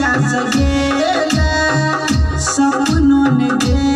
जहिया सजेला सपनों ने गेला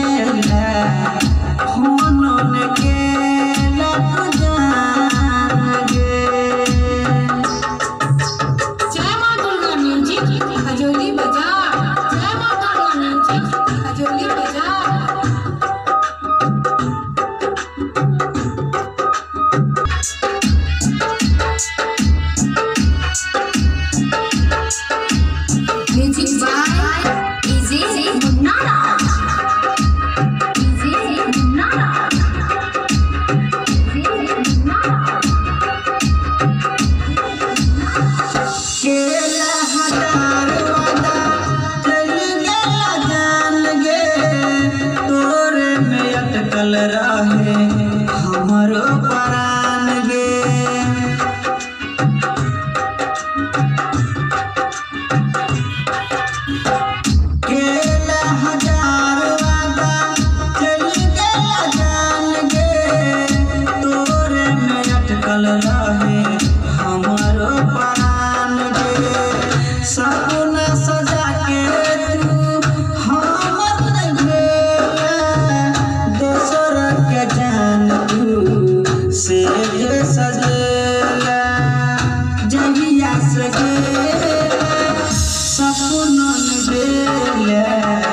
yeah.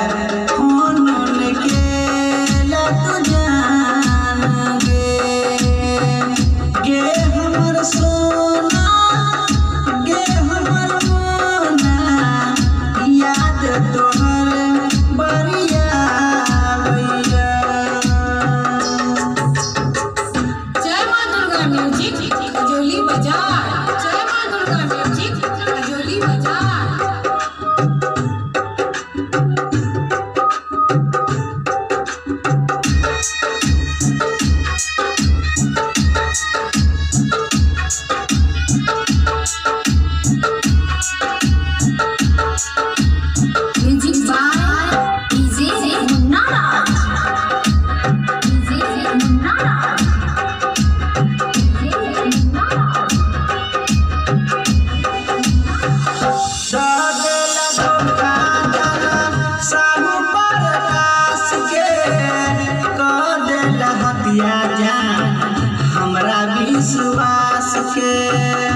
दिया जा हमरा विश्वास के।